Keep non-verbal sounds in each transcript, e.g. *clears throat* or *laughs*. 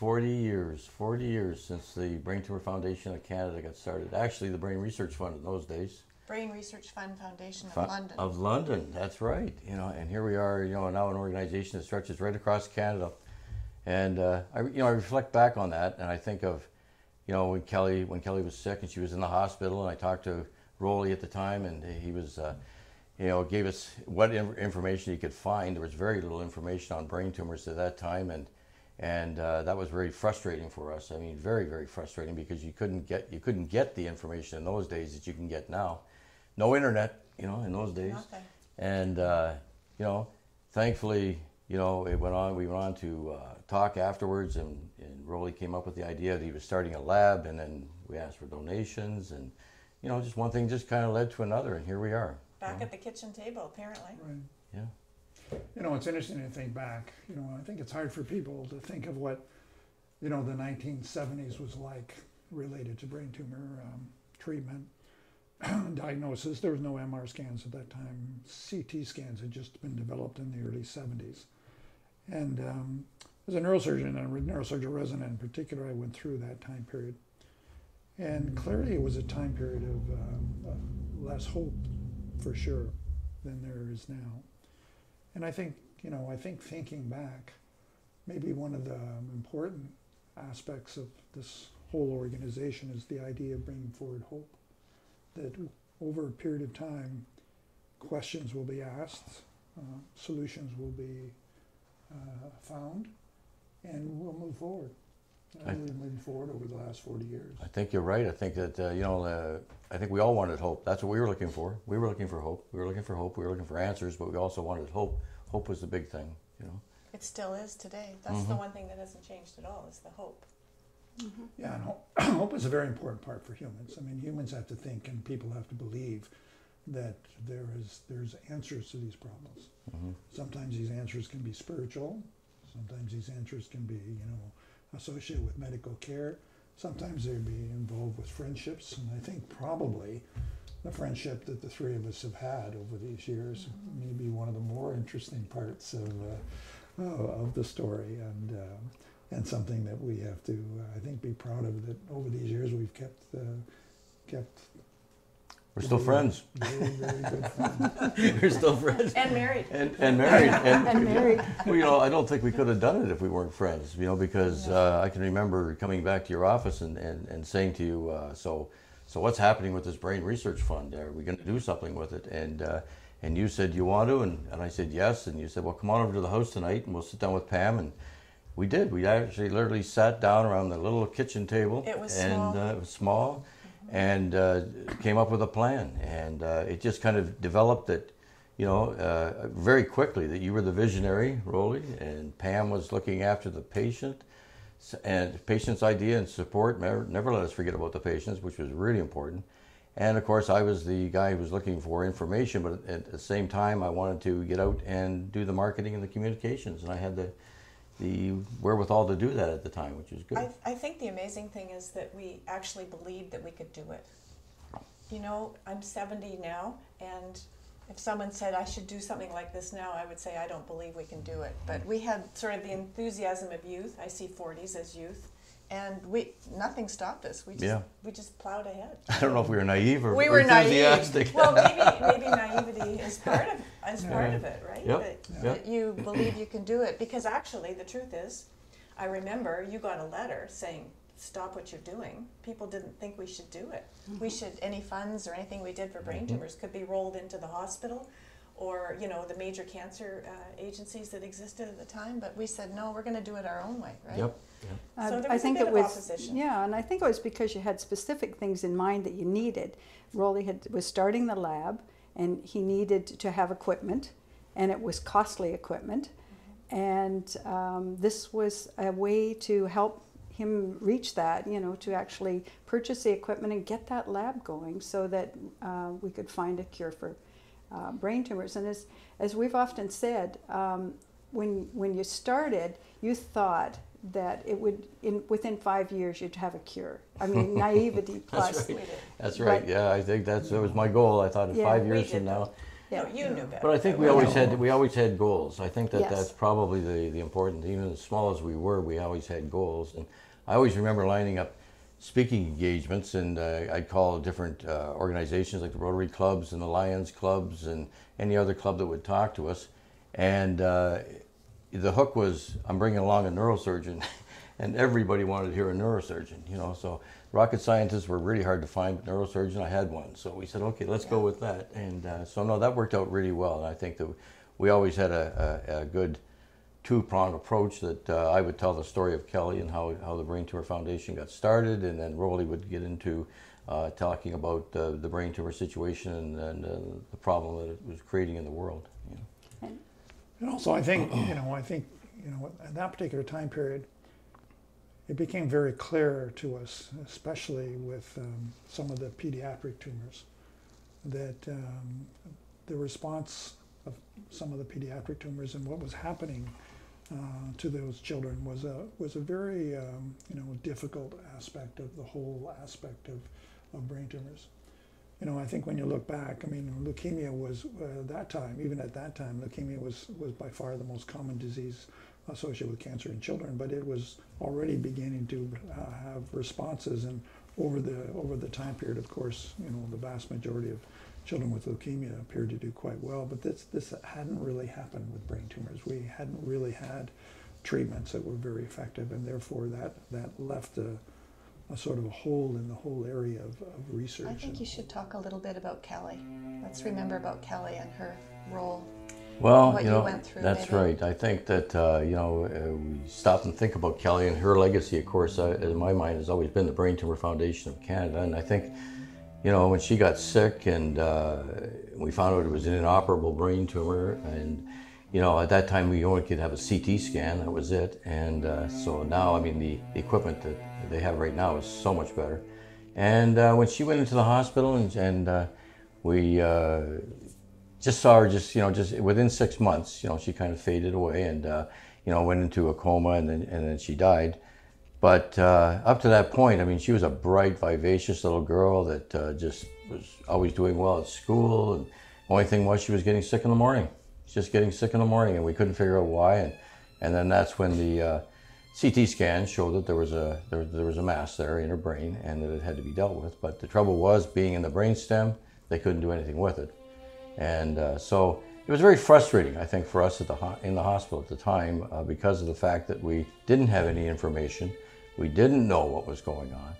40 years, 40 years since the Brain Tumor Foundation of Canada got started. Actually, the Brain Research Fund in those days. Brain Research Fund Foundation of London. Of London, that's right. You know, and here we are. You know, now an organization that stretches right across Canada. And uh, I, you know, I reflect back on that, and I think of, you know, when Kelly when Kelly was sick and she was in the hospital, and I talked to Rolly at the time, and he was, uh, you know, gave us what information he could find. There was very little information on brain tumors at that time, and and uh, that was very frustrating for us. I mean, very very frustrating because you couldn't get you couldn't get the information in those days that you can get now. No internet, you know, in those days. Nothing. And uh, you know, thankfully, you know, it went on. We went on to uh, talk afterwards, and, and Rolly came up with the idea that he was starting a lab, and then we asked for donations, and you know, just one thing just kind of led to another, and here we are. Back at the kitchen table, apparently. Right. Yeah. You know, it's interesting to think back. You know, I think it's hard for people to think of what, you know, the 1970s was like related to brain tumor um, treatment, *clears throat* diagnosis. There was no MR scans at that time. CT scans had just been developed in the early 70s. And um, as a neurosurgeon and a neurosurgeon resident in particular, I went through that time period. And clearly, it was a time period of um, uh, less hope, for sure, than there is now. And I think, you know, I think thinking back, maybe one of the important aspects of this whole organization is the idea of bringing forward hope. That over a period of time, questions will be asked, uh, solutions will be uh, found, and we'll move forward. I- I believe moving forward over the last 40 years. I think you're right. I think that uh, you know, uh, I think we all wanted hope. That's what we were looking for. We were looking for hope. We were looking for hope. We were looking for answers, but we also wanted hope. Hope was the big thing, you know. It still is today. That's the one thing that hasn't changed at all is the hope. Yeah, and hope, *clears throat* hope is a very important part for humans. I mean, humans have to think, and people have to believe that there is there's answers to these problems. Mhm. Sometimes these answers can be spiritual. Sometimes these answers can be, you know, associated with medical care. Sometimes they'd be involved with friendships, and I think probably the friendship that the three of us have had over these years may be one of the more interesting parts of uh, uh, of the story, and um, and something that we have to, uh, I think, be proud of. That over these years we've kept uh, kept We're still friends. very very good friends. *laughs* we're still friends. And married. And, and married. *laughs* And, And married. Well, you know, I don't think we could have done it if we weren't friends, you know, because uh, I can remember coming back to your office and, and, and saying to you, uh, so, so what's happening with this brain research fund? Are we going to do something with it? And, uh, and you said, you want to? And, and I said, yes. And you said, well, come on over to the house tonight and we'll sit down with Pam. And we did. We actually literally sat down around the little kitchen table. It was and, small. Uh, it was small. And uh, came up with a plan. And uh, it just kind of developed that you know, uh, very quickly that you were the visionary, Rolly, and Pam was looking after the patient and patient's idea and support. Never, never let us forget about the patients, which was really important. And of course, I was the guy who was looking for information, but at the same time, I wanted to get out and do the marketing and the communications, and I had the the wherewithal to do that at the time, which is good. I, I think the amazing thing is that we actually believed that we could do it. You know, I'm 70 now, and if someone said I should do something like this now, I would say I don't believe we can do it. But we had sort of the enthusiasm of youth. I see 40s as youth, and we nothing stopped us. We just Yeah. we just plowed ahead. I don't know if we were naive or we were enthusiastic. naive. Well, maybe maybe *laughs* naivety is part of is part of it, right? Yep, That, yep. that you believe you can do it because actually the truth is, I remember you got a letter saying stop what you're doing. People didn't think we should do it. We should any funds or anything we did for brain Mm-hmm. tumors could be rolled into the hospital. Or you know the major cancer uh, agencies that existed at the time, but we said no, we're going to do it our own way, right? Yep. yep. Uh, So there I was a think bit it of was, opposition. Yeah, and I think it was because you had specific things in mind that you needed. Rolly had was starting the lab, and he needed to have equipment, and it was costly equipment, and um, this was a way to help him reach that. You know, to actually purchase the equipment and get that lab going, so that uh, we could find a cure for uh, brain tumors. And as as we've often said, um, when when you started, you thought that it would in within five years you'd have a cure. I mean, *laughs* naivety plus. that's right. That's right. But- yeah, I think that's that was my goal. I thought in Yeah, five years from now, that. No, Yeah. you knew better. But I think we always had, we always had goals. I think that Yes. that's probably the, the important, even as small as we were, we always had goals. And I always remember lining up speaking engagements and uh, I'd call different uh, organizations like the Rotary Clubs and the Lions Clubs and any other club that would talk to us. And uh, the hook was, I'm bringing along a neurosurgeon. *laughs* And everybody wanted to hear a neurosurgeon, you know. So rocket scientists were really hard to find. But neurosurgeon, I had one, so we said, okay, let's go with that. And uh, so no, that worked out really well. And I think that we always had a, a, a good two-pronged approach. That uh, I would tell the story of Kelly and how, how the Brain Tumor Foundation got started, and then Rolly would get into uh, talking about uh, the brain tumor situation and, and uh, the problem that it was creating in the world. You know. And also, I think, you know, I think, you know, at that particular time period, it became very clear to us, especially with um, some of the pediatric tumors, that um, the response of some of the pediatric tumors and what was happening uh, to those children was a was a very um, you know difficult aspect of the whole aspect of, of brain tumors. You know, I think when you look back, I mean, leukemia was uh, that time, even at that time, leukemia was was by far the most common disease associated with cancer in children, but it was already beginning to uh, have responses, and over the over the time period, of course, you know, the vast majority of children with leukemia appeared to do quite well, but this this hadn't really happened with brain tumors. We hadn't really had treatments that were very effective, and therefore that that left a, a sort of a hole in the whole area of, of research. I think you should talk a little bit about Kelly. Let's remember about Kelly and her role. Well, what you you know, went through, that's maybe. right. I think that uh, you know uh, we stop and think about Kelly and her legacy. Of course, uh, in my mind, has always been the Brain Tumor Foundation of Canada, and I think, you know, when she got sick and uh, we found out it was an inoperable brain tumor, and you know, at that time we only could have a CT scan. That was it, and uh, so now, I mean, the, equipment that they have right now is so much better. And uh, when she went into the hospital, and, and uh, we uh, just saw her just you know just within six months you know she kind of faded away and uh, you know went into a coma and then and then she died but uh, up to that point i mean she was a bright vivacious little girl that uh, just was always doing well at school. And only thing was she was getting sick in the morning just getting sick in the morning and we couldn't figure out why. And and then that's when the uh, CT scan showed that there was a there, there was a mass there in her brain and that it had to be dealt with. But the trouble was being in the brainstem they couldn't do anything with it. And uh, so it was very frustrating, I think, for us at the in the hospital at the time uh, because of the fact that we didn't have any information, we didn't know what was going on,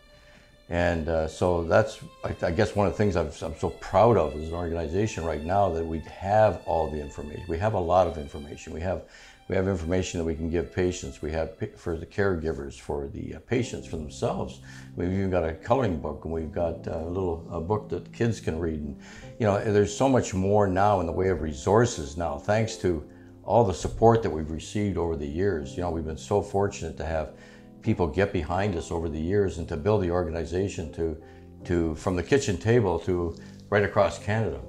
and uh, so that's I, I guess one of the things I'm, I'm so proud of as an organization right now that we have all the information. We have a lot of information. We have we have information that we can give patients. We have for the caregivers, for the uh, patients, for themselves. We've even got a coloring book, and we've got a little a book that kids can read. And you know, there's so much more now in the way of resources now, thanks to all the support that we've received over the years. You know, we've been so fortunate to have people get behind us over the years and to build the organization to, to from the kitchen table to right across Canada.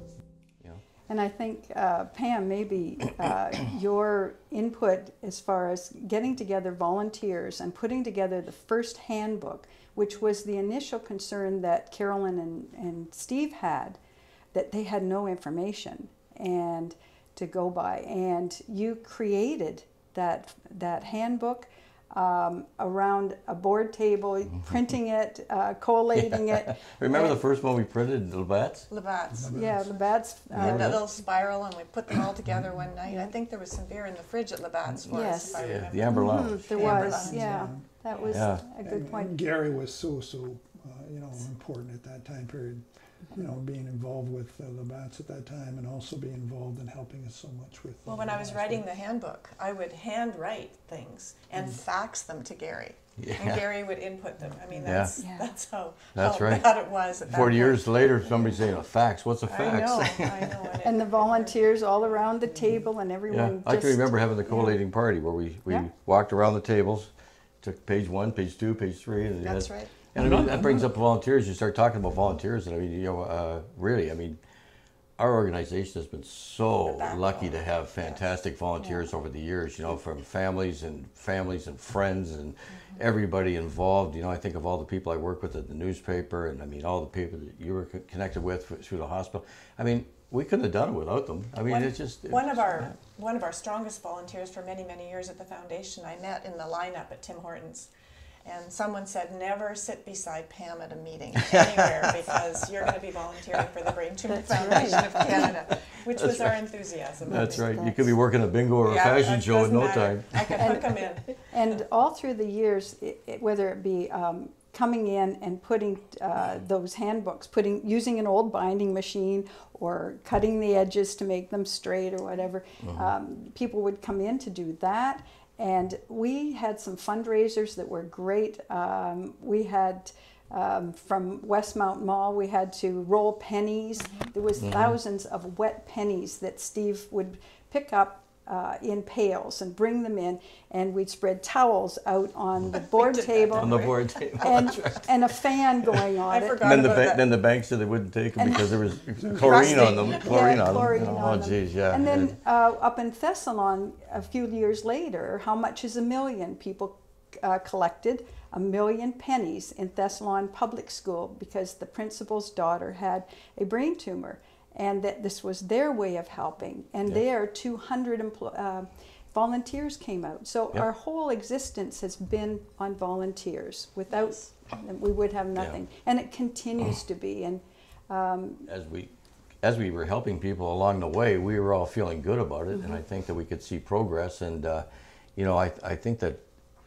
And I think, uh, Pam, maybe uh, your input as far as getting together volunteers and putting together the first handbook, which was the initial concern that Carolyn and, and Steve had, that they had no information and to go by. And you created that, that handbook um, around a board table, *laughs* printing it, uh, collating it. *laughs* Remember the first one we printed, Labatt's? Labatt's. Yeah, Labatt's. We had Uh, that little spiral and we put them all together one night. I think there was some beer in the fridge at Labatt's for Yes. us, if I Yeah, the Amber Lounge. there Amber was, Lounge, yeah. That was Yeah. a good And- point. and Gary was so, so, uh, you know, important at that time period. You know, being involved with uh, Labatt's at that time and also being involved in helping us so much with. Well, when I was writing the handbook, I would handwrite things and fax them to Gary. And Gary would input them. I mean, that's, Yeah. that's how, That's how right. bad it was at that Forty point. years later, somebody's saying a fax. What's a fax? know, I *laughs* know. And the volunteers all around the table and everyone. Yeah, everyone I just. can remember having the collating party where we, we Yeah. walked around the tables, took page one, page two, page three, and That's had- right. And I mean, that brings up volunteers. You start talking about volunteers, and I mean, you know, uh, really, I mean, our organization has been so lucky to have fantastic volunteers over the years, you know, from families and families and friends and Mm-hmm. everybody involved. You know, I think of all the people I work with at the newspaper and I mean, all the people that you were connected with through the hospital. I mean, we couldn't have done it without them. I mean, One- it's just. One of our, yeah. one of our strongest volunteers for many, many years at the foundation, I met in the lineup at Tim Hortons. And someone said, never sit beside Pam at a meeting *laughs* anywhere because you're gonna be volunteering for the Brain Tumor That's right. Foundation of Canada, which was our enthusiasm. That's right. You could be working a bingo or a Yeah, fashion show in no matter. time. I could hook them in. *laughs* And all through the years, i i whether it be um, coming in and putting uh, those handbooks, putting using an old binding machine or cutting the edges to make them straight or whatever, um, people would come in to do that. And we had some fundraisers that were great. Um, we had um, from Westmount Mall, we had to roll pennies. There was thousands of wet pennies that Steve would pick up uh, in pails and bring them in, and we'd spread towels out on the *laughs* board table On the board table. and, and a fan *laughs* going on I it. forgot And then the, about ba- that. then the bank said they wouldn't take them And- *laughs* because there was chlorine on them. Chlorine yeah, on chlorine them. on oh, them. geez, yeah. And then And- uh, up in Thessalon, a few years later, how much is a million? People uh, collected a million pennies in Thessalon Public School because the principal's daughter had a brain tumor, and that this was their way of helping. And Yeah. there, 200 empl- uh, volunteers came out. So Yeah. our whole existence has been on volunteers. Without them, we would have nothing, and it continues to be. And um, as we as we were helping people along the way, we were all feeling good about it, Mm-hmm. and I think that we could see progress. And uh, you know, I I think that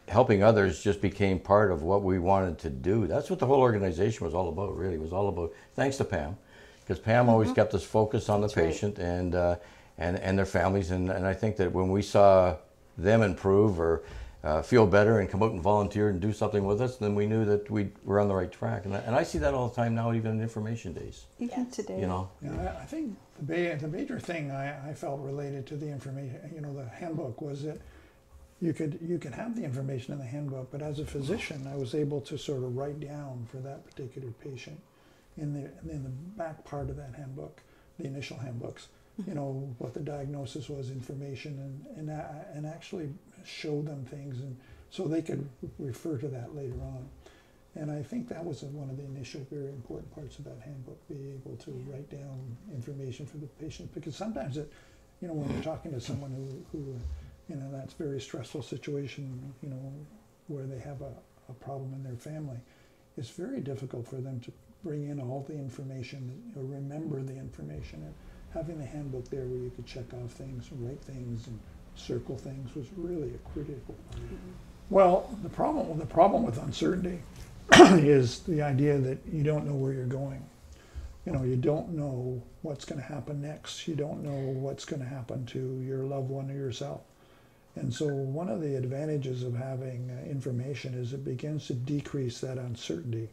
helping others just became part of what we wanted to do. That's what the whole organization was all about. Really, it was all about. Thanks to Pam, because Pam always kept us focused on the Mm-hmm. right. patient and uh, and and their families. And and I think that when we saw them improve or uh, feel better and come out and volunteer and do something with us, then we knew that we were on the right track. And I, and I see that all the time now, even in information days. even Yes. today, You know, Yeah, I, I think the, ba- the major thing I, I felt related to the information, you know, the handbook was that you could you could have the information in the handbook, but as a physician, I was able to sort of write down for that particular patient in the in the back part of that handbook, the initial handbooks, you know, what the diagnosis was, information, and and and actually show them things, and so they could refer to that later on. And I think that was one of the initial very important parts of that handbook, be able to write down information for the patient, because sometimes it, you know, when we're talking to someone who, who, you know, that's a very stressful situation, you know, where they have a, a problem in their family, it's very difficult for them to bring in all the information, or remember the information, and having the handbook there where you could check off things, write things, and circle things was really a critical part. Well, the problem, the problem with uncertainty *clears throat* is the idea that you don't know where you're going. You know, you don't know what's going to happen next. You don't know what's going to happen to your loved one or yourself. And so, one of the advantages of having uh, information is it begins to decrease that uncertainty.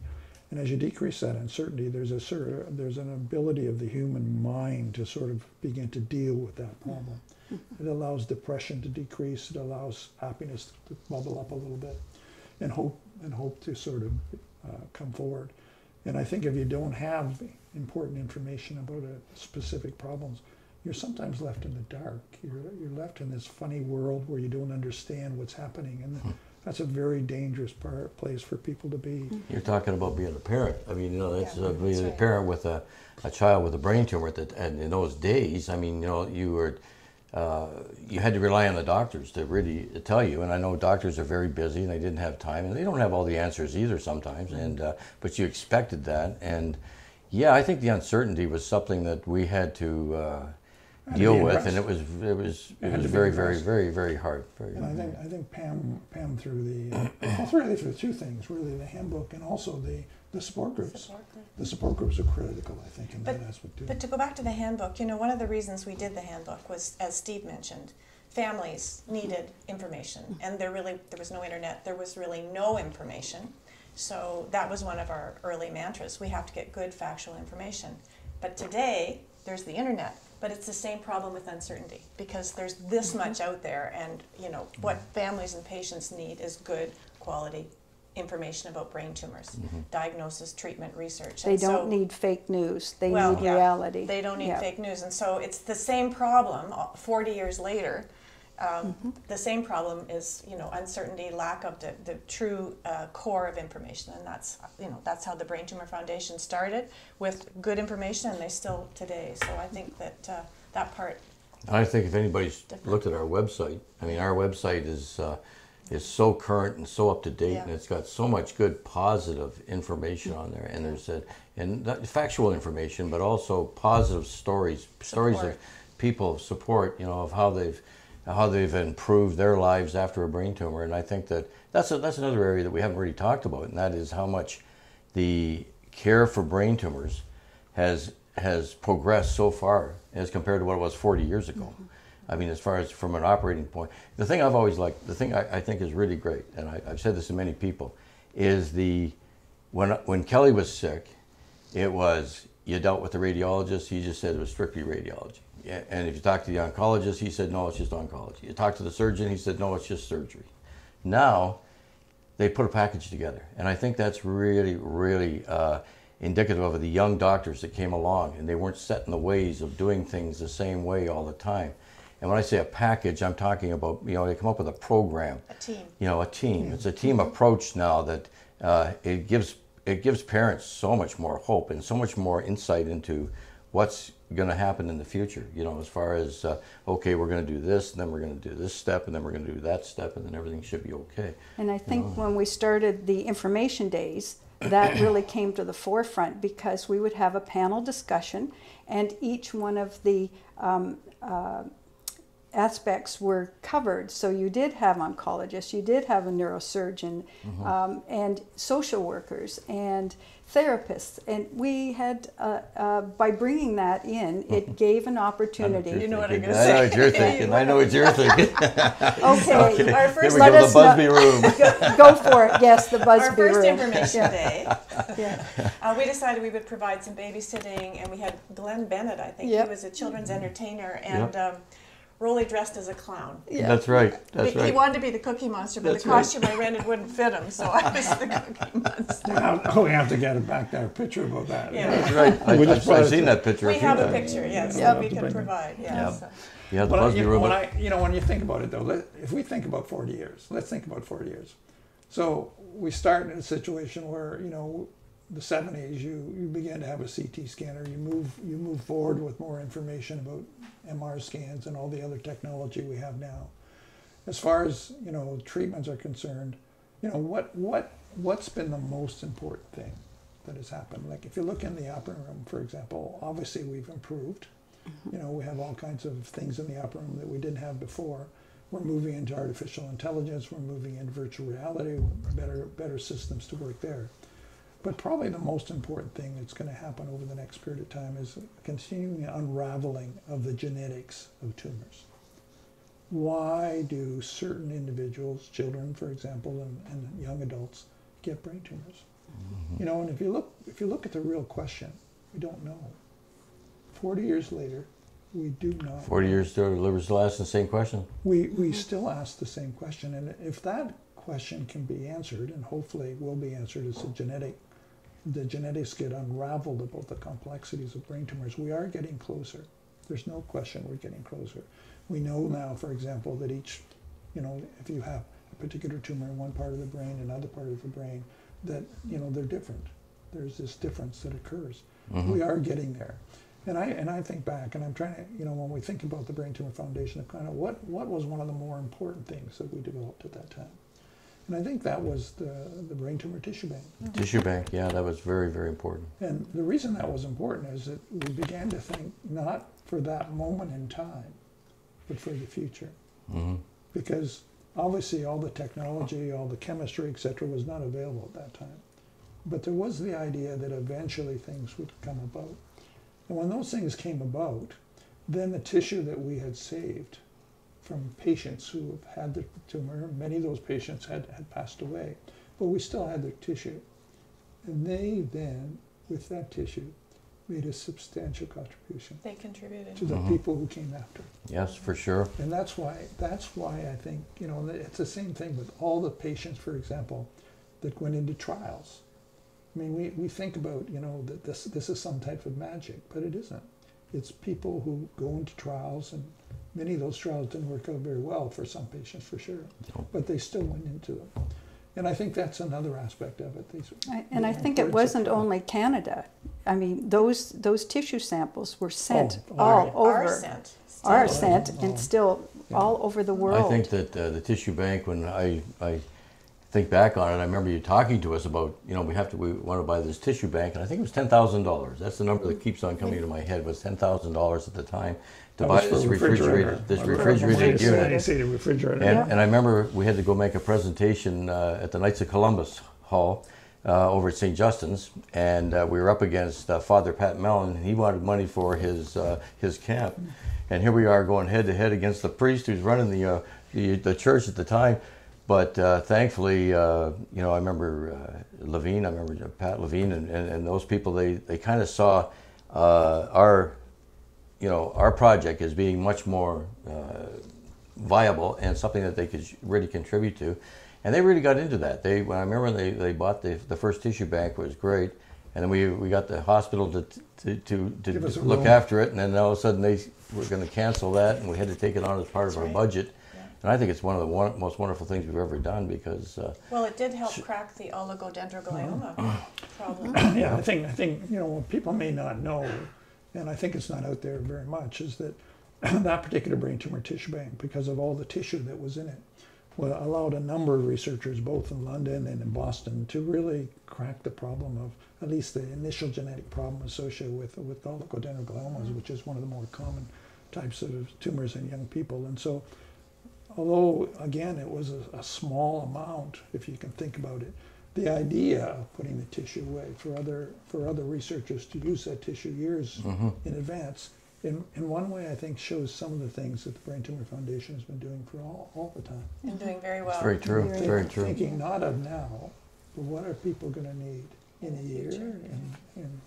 And as you decrease that uncertainty, there's a sort of, there's an ability of the human mind to sort of begin to deal with that problem. It allows depression to decrease. It allows happiness to bubble up a little bit, and hope and hope to sort of uh, come forward. And I think if you don't have important information about a specific problems, you're sometimes left in the dark. You're you're left in this funny world where you don't understand what's happening, and that's a very dangerous part, place for people to be. You're talking about being a parent. I mean, you know, that's Yeah, uh, being that's a right. parent with a, a child with a brain tumor. That and in those days, I mean, you know, you were uh, you had to rely on the doctors to really tell you. And I know doctors are very busy and they didn't have time, and they don't have all the answers either sometimes. And uh, but you expected that, and yeah, I think the uncertainty was something that we had to. Had to deal with and it was it was It it was very very very very hard very And I think I think Pam Pam through the uh, *coughs* well, really through two things, really the handbook and also the the support groups. Support group. The support groups are critical, I think, in But- that aspect too. But to go back to the handbook, you know, one of the reasons we did the handbook was, as Steve mentioned, families needed information, and there really there was no internet. There was really no information, so that was one of our early mantras. We have to get good factual information. But today there's the internet, but it's the same problem with uncertainty because there's this mm-hmm. much out there, and you know what mm-hmm. families and patients need is good quality information about brain tumors, mm-hmm. diagnosis, treatment, research. They And don't so- need fake news. They well, need yeah, reality. They don't need Yeah. fake news, and so it's the same problem. uh, Forty years later, um, Mm-hmm. the same problem is you know uncertainty, lack of the, the true uh, core of information, and that's you know that's how the Brain Tumor Foundation started with good information, and they still today. So I think that uh, that part. I think if anybody's Different. looked at our website, I mean, our website is uh, is so current and so up to date, and it's got so much good positive information on there. And there's a, and factual information, but also positive stories, stories of Support. people support, you know, of how they've how they've improved their lives after a brain tumor. And I think that that's a, that's another area that we haven't really talked about, and that is how much the care for brain tumors has has progressed so far as compared to what it was 40 years ago. Mm-hmm. I mean, as far as from an operating point, the thing I've always liked, the thing I, I think is really great, and I, I've said this to many people, is the when when Kelly was sick, it was you dealt with the radiologist. He just said it was strictly radiology. And if you talk to the oncologist, he said no, it's just oncology. You talk to the surgeon, he said no, it's just surgery. Now they put a package together. And I think that's really, really uh, indicative of the young doctors that came along and they weren't set in the ways of doing things the same way all the time. And when I say a package, I'm talking about, you know, they come up with a program, A team. you know, a team. It's a team approach now that uh, it gives it gives parents so much more hope and so much more insight into what's going to happen in the future. You know, as far as uh, okay, we're going to do this, and then we're going to do this step, and then we're going to do that step, and then everything should be okay. And I think when we started the information days, that *clears throat* really came to the forefront because we would have a panel discussion, and each one of the um, uh, aspects were covered. So you did have oncologists, you did have a neurosurgeon, um, and social workers and therapists, and we had uh, uh, by bringing that in, it *laughs* gave an opportunity. You know what I'm gonna say. I know say. what you're thinking. I know what you're thinking. *laughs* *laughs* Okay, Our Here first we let go, the us know- room. go, go for it. Yes, the Busby Our first room. information Yeah. day, Yeah. uh, we decided we would provide some babysitting, and we had Glenn Bennett, I think. Yep. He was a children's entertainer, and um, Rolly dressed as a clown. Yeah. That's right. That's he, he wanted to be the Cookie Monster, but That's the right. costume I rented wouldn't fit him, so I was the Cookie *laughs* Monster. Oh, we have to get it back there, picture about that. Yeah. That's right. I, We just I've, I've seen to- that picture. We a few have a times. picture, yes, Yeah. that we can bring it. provide. Yeah. Yeah. so. You the Well, Busby you know, room. when I, you know, when you think about it though, let, if we think about 40 years, let's think about 40 years. So we start in a situation where, you know, the 70s, you, you begin to have a CT scanner, you move, you move forward with more information about MR scans and all the other technology we have now. As far as, you know, treatments are concerned, you know, what, what, what's been the most important thing that has happened? Like if you look in the operating room, for example, obviously we've improved. Mm-hmm. You know, we have all kinds of things in the operating room that we didn't have before. We're moving into artificial intelligence. We're moving into virtual reality. Better, better systems to work there. But probably the most important thing that's going to happen over the next period of time is continuing unraveling of the genetics of tumors. Why do certain individuals, children, for example, and, and young adults, get brain tumors? Mm-hmm. You know, and if you look, if you look at the real question, we don't know. Forty years later, we do not. 40 know. years still delivers the last and same question. We, we still ask the same question, and if that question can be answered, and hopefully will be answered as a genetic, the genetics get unraveled about the complexities of brain tumors, we are getting closer. There's no question we're getting closer. We know now, for example, that each, you know, if you have a particular tumor in one part of the brain, another part of the brain, that, you know, they're different. There's this difference that occurs. Mm-hmm. We are getting there. And I, and I think back, and I'm trying to, you know, when we think about the Brain Tumor Foundation, of kind of what, what was one of the more important things that we developed at that time? And I think that was the, the brain tumor tissue bank. Tissue bank, yeah, that was very, very important. And the reason that was important is that we began to think not for that moment in time, but for the future. hmm Because obviously all the technology, all the chemistry, et cetera, was not available at that time. But there was the idea that eventually things would come about. And when those things came about, then the tissue that we had saved from patients who have had the tumor, many of those patients had, had passed away, but we still had their tissue. And they then, with that tissue, made a substantial contribution They contributed. to the Mhm. people who came after. Yes, for sure. And that's why, that's why I think, you know, it's the same thing with all the patients, for example, that went into trials. I mean, we, we think about, you know, that this, this is some type of magic, but it isn't. It's people who go into trials, and many of those trials didn't work out very well for some patients, for sure, but they still went into them. And I think that's another aspect of it. These, I- And I think it wasn't people. only Canada. I mean, those, those tissue samples were sent Oh, all Our over. scent. Are still. sent Oh. and still Yeah. all over the world. I think that uh, the tissue bank, when I, I think back on it, I remember you talking to us about, you know, we have to, we want to buy this tissue bank, and I think it was ten thousand dollars. That's the number that keeps on coming into my head, was ten thousand dollars at the time to That buy was for this refrigerator. refrigerated, this I refrigerated when unit. they say refrigerator. And, Yeah. and I remember we had to go make a presentation uh, at the Knights of Columbus Hall uh, over at St. Justin's, and uh, we were up against uh, Father Pat Mellon. and He wanted money for his uh, his camp, and here we are going head to head against the priest who's running the uh, the, the church at the time. But uh, thankfully, uh, you know, I remember uh, Levine, I remember Pat Levine, and, and, and those people. They they kind of saw uh, our you know, our project as being much more uh, viable and something that they could really contribute to. And they really got into that. They, when I remember they, they bought the, the first tissue bank was great. And then we, we got the hospital to, to, to, to Give us a look room. after it. And then all of a sudden they were going to cancel that and we had to take it on as part of our right. budget. Yeah. And I think it's one of the one, most wonderful things we've ever done because uh, Well, it did help crack the oligodendroglioma *clears throat* problem. *clears throat* Yeah, I think, I think, you know, what people may not know, and I think it's not out there very much, is that *clears throat* that particular brain tumor tissue bank, because of all the tissue that was in it, well, allowed a number of researchers, both in London and in Boston, to really crack the problem of at least the initial genetic problem associated with with oligodendrogliomas, which is one of the more common types of tumors in young people. And so, although again it was a, a small amount, if you can think about it, the idea of putting the tissue away for other for other researchers to use that tissue years Mm-hmm. in advance, in, in one way, I think shows some of the things that the Brain Tumor Foundation has been doing for all, all the time. And doing very well. it's very true. It's Very very true. Thinking not of now, but what are people going to need in a year? And, and,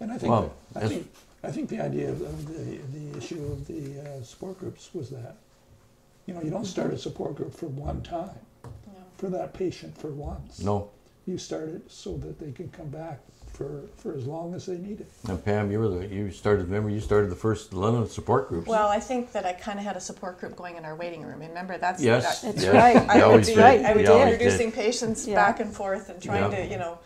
and I think, Well, that- I think, I think the idea of of the, the issue of the uh, support groups was that, you know, you don't start a support group for one mm. time, Yeah. for that patient for once. No. You start it so that they can come back for, for as long as they need it. And Pam, you were the, you started, remember you started the first London support groups. Well, I think that I kind of had a support group going in our waiting room. Remember, that's Yes. that- That's yes, right. you I would always be, right, I would be always did. introducing patients Yeah. back and forth and trying Yeah. to, you know,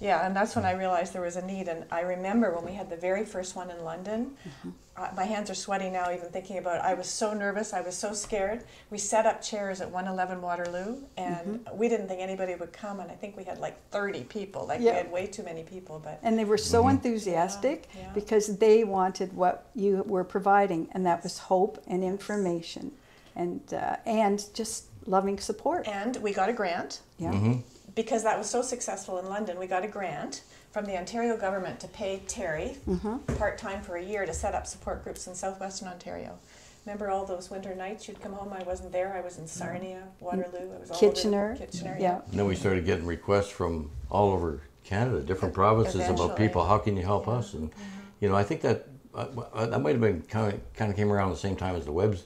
yeah, and that's when I realized there was a need. And I remember when we had the very first one in London. Mm-hmm. Uh, my hands are sweating now, even thinking about it. I was so nervous. I was so scared. We set up chairs at 111 Waterloo, and Mm-hmm. we didn't think anybody would come. And I think we had like 30 people. Like we had way too many people. But And they were so enthusiastic Yeah, yeah. because they wanted what you were providing, and that was hope and information, and uh, and just loving support. and we got a grant. Yeah. Mm-hmm. because that was so successful in London, we got a grant from the Ontario government to pay Terry part time for a year to set up support groups in southwestern Ontario. Remember all those winter nights you'd come home? I wasn't there. I was in Sarnia, Waterloo. I was all Kitchener. over Kitchener. Yeah. And then we started getting requests from all over Canada, different provinces about people. How can you help us? And Mm-hmm. you know, I think that uh, uh, that might have been kind of kind of came around the same time as the webs.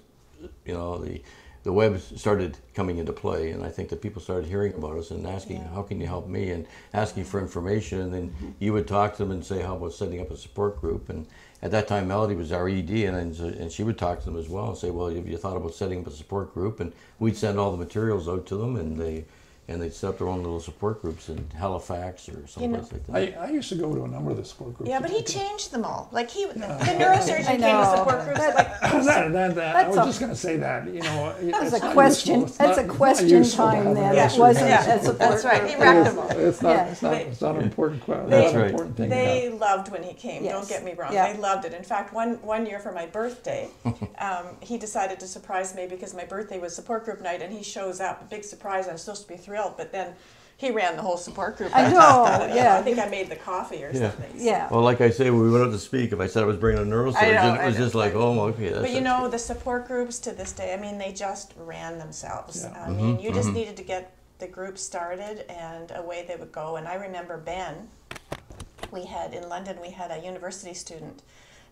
You know, the the web started coming into play, and I think that people started hearing about us and asking, Yeah. "How can you help me?" and asking for information. And then you would talk to them and say, "How about setting up a support group?" And at that time, Melody was our ED, and and, and she would talk to them as well and say, "Well, have you thought about setting up a support group?" And we'd send all the materials out to them, and they and they'd set up their own little support groups in Halifax or someplace like that. I, I used to go to a number of the support groups. Yeah, but he I changed them all. Like he, the, the neurosurgeon I came to support groups. Like that, that, that, *laughs* I That's was a- just going to say that. You know, That was a question. useful- That's not- a question time have then. a It wasn't nurse a support support That's right. He wrecked It's- them all. It's not. Yeah. It's not. They- It's not an important. que- They- That's That's an right. important thing. to They have. loved when he came. Yes. Don't get me wrong. Yeah. They loved it. In fact, one one year for my birthday, *laughs* um, he decided to surprise me because my birthday was support group night, and he shows up. Big surprise. I was supposed to be thrilled, but then he ran the whole support group. I *laughs* know, done it, you yeah. I think I made the coffee or Yeah. something. so- Yeah. Well, like I say, when we went out to speak, if I said I was bringing a neurosurgeon, know, it was just like, oh, okay. That's But you know, good. the support groups to this day, I mean, they just ran themselves. Yeah. I mm-hmm, mean, you just mm-hmm. needed to get the group started and away they would go. And I remember Ben, we had in London, we had a university student,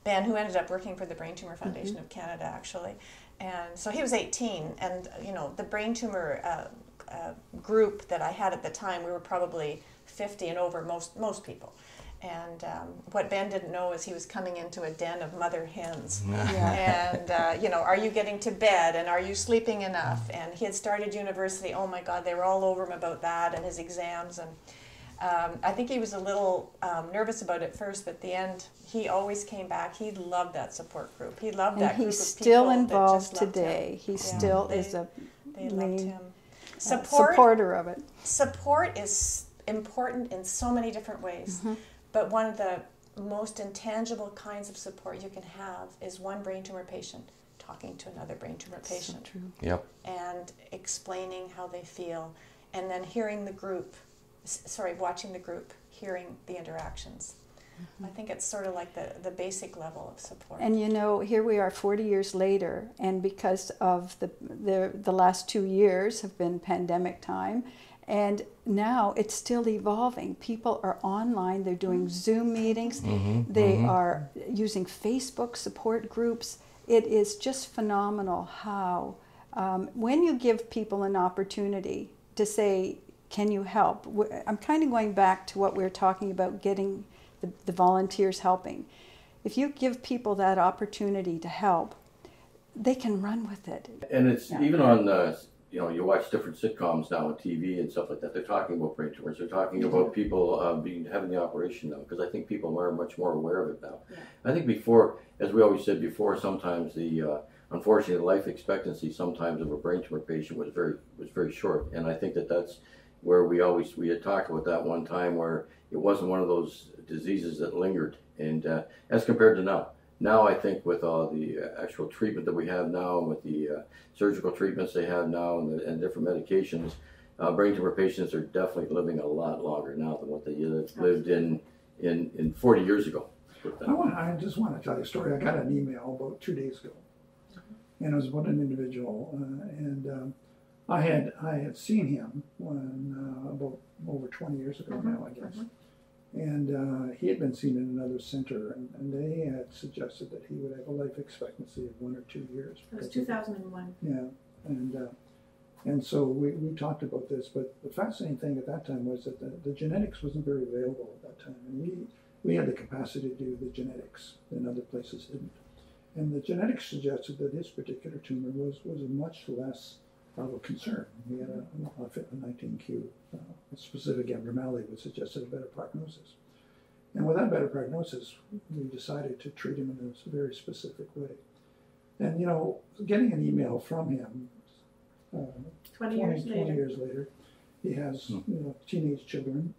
Ben, who ended up working for the Brain Tumor mm-hmm. Foundation of Canada, actually. And so he was 18, and you know, the brain tumor uh, uh, group that I had at the time, we were probably 50 and over, most, most people. And um, what Ben didn't know is he was coming into a den of mother hens. *laughs* Yeah. And, uh, you know, are you getting to bed and are you sleeping enough? And he had started university. Oh my God, they were all over him about that and his exams. And um, I think he was a little um, nervous about it first, but at the end, he always came back. He loved that support group. He loved And that group he's of still people that involved just loved him. today. He Yeah. still They- is a They loved him. Support supporter of it. support is important in so many different ways. Mm-hmm. But one of the most intangible kinds of support you can have is one brain tumor patient talking to another brain tumor patient True. Yep. and explaining how they feel, and then hearing the group, sorry, watching the group, hearing the interactions. Mm-hmm. I think it's sort of like the, the basic level of support. And you know, here we are 40 years later, and because of the, the, the last two years have been pandemic time, and now it's still evolving. People are online, they're doing mm. Zoom meetings, mm-hmm, they mm-hmm. are using Facebook support groups. It is just phenomenal how, um, when you give people an opportunity to say, Can you help? I'm kind of going back to what we were talking about getting the, the volunteers helping. If you give people that opportunity to help, they can run with it. And it's Yeah. even on, uh, you know, you watch different sitcoms now on TV and stuff like that. They're talking about brain tumors. They're talking about people uh, being having the operation now because I think people are much more aware of it now. I think before, as we always said before, sometimes the uh, unfortunately the life expectancy sometimes of a brain tumor patient was very was very short, and I think that that's where we always we had talked about that one time where it wasn't one of those diseases that lingered, and uh, as compared to now. Now I think with all the uh, actual treatment that we have now, and with the uh, surgical treatments they have now, and, the, and different medications, uh, brain tumor patients are definitely living a lot longer now than what they lived in in, in 40 years ago. I want, I just want to tell you a story. I got an email about two days ago, and it was about an individual, uh, and um, I had I had seen him when uh, about over 20 years ago now, I guess, and uh, he had been seen in another center, and, and they had suggested that he would have a life expectancy of one or two years. It was because of- 2001. yeah, and uh, and so we, we talked about this, but the fascinating thing at that time was that the, the genetics wasn't very available at that time, and we we had the capacity to do the genetics, and other places didn't. And the genetics suggested that his particular tumor was was much less of a concern. We had a, a fit 19q, uh, specific abnormality which suggested a better prognosis. And with that better prognosis, we decided to treat him in a very specific way. And you know, getting an email from him uh, 20 years 20 later. years later, he has Hmm. you know teenage children,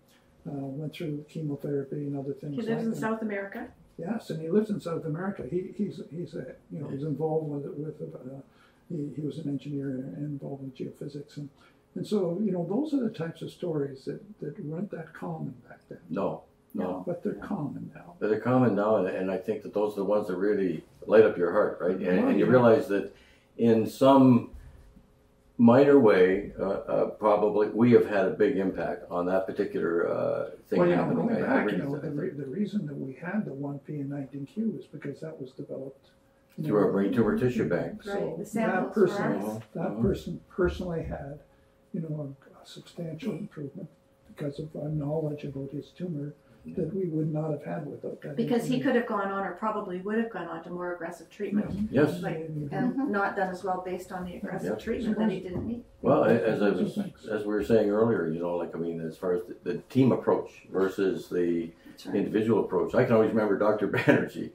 uh, went through chemotherapy and other things. He lives like in that. South America. Yes, and he lives in South America. He, he's he's a you know he's involved with with uh, he, he was an engineer involved in geophysics and and so you know those are the types of stories that that weren't that common back then, No, no. but they're common now. But they're common now, and, and I think that those are the ones that really light up your heart, right? And, and you realize that in some minor way, uh, uh, probably we have had a big impact on that particular uh, thing well, know, happening. going I- I back, you know, the, re- the reason that we had the 1P and 19Q is because that was developed Through know, our brain tumor tissue bank. So the that samples were person, ours. that Mhm. person personally had, you know, a, a substantial improvement because of our knowledge about his tumor that we would not have had without that. Because he could have gone on, or probably would have gone on to more aggressive treatment, Yes. like, Mhm. and not done as well based on the aggressive Yeah. treatment that he didn't need. Well, a- as I was, as we were saying earlier, you know, like I mean, as far as the, the team approach versus the That's right. individual approach. I can always remember Dr. Banerjee